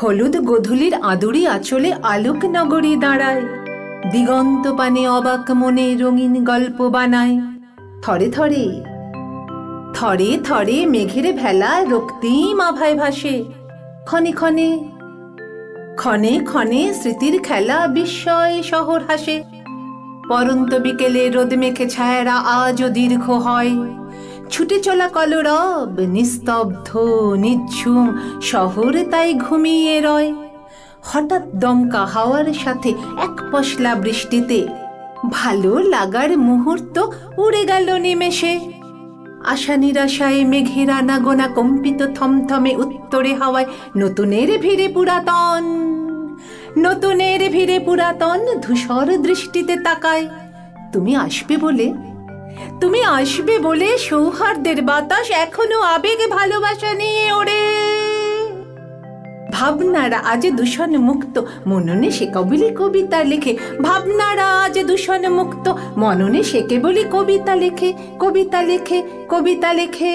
হলুদ গোধূলির আদুরি আঁচলে আলোক নগরী দাঁড়ায়। দিগন্ত পানে অবাক মনে রঙিন গল্প বানায়। থরে থরে থরে থরে মেঘের ভেলা রক্তিম আভায় ভাসে। ক্ষণে ক্ষণে ক্ষণে ক্ষণে স্মৃতির খেলা বিস্ময় শহর হাসে। পরন্ত বিকেলে রোদ মেখে ছায়ারা আজও দীর্ঘ হয়। ছুটে চলা কলরব, নিস্তব্ধ নিঝুম শহর তাই ঘুমিয়ে রয়। হঠাৎ দমকা হাওয়ার সাথে এক পশলা বৃষ্টিতে ভালো লাগার মুহূর্ত উড়ে গেল নিমেষে। আশা নিরাশায় মেঘের আনাগোনা কম্পিত থমথমে উত্তরে হাওয়ায় নতুনের ভিড়ে পুরাতন, নতুনের ভিড়ে পুরাতন ধূসর দৃষ্টিতে তাকায়। তুমি আসবে বলে তুমি আসবে বলে সৌহার্দের বাতাস এখনও আবেগে ভালোবাসা নিয়ে ওরে ভাবনারা আজ দূষণ মুক্ত মননে সে কবলি কবিতা লেখে। ভাবনারা আজ দূষণ মুক্ত মননে সে কেবলি কবিতা লেখে কবিতা লেখে কবিতা লেখে।